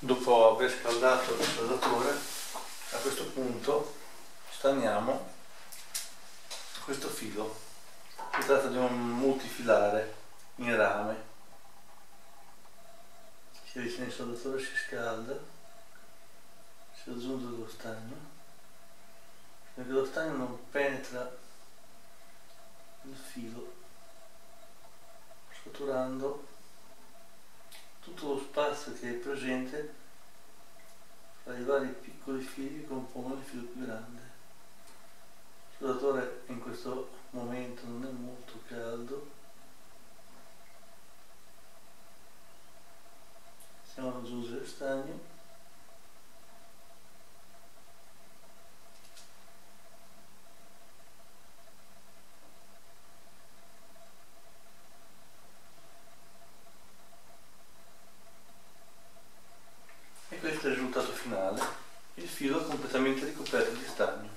dopo aver scaldato il scaldatore a questo punto staniamo questo filo. Si tratta di un multifilare in rame. Si avvicina il scaldatore si scalda si aggiunge lo stagno. Perché lo stagno non penetra il filo saturando spazio che è presente tra i vari piccoli fili che compongono il filo più grande. Il sudatore in questo momento non è molto caldo, stiamo a raggiungere il stagno il risultato finale. Il filo è completamente ricoperto di stagno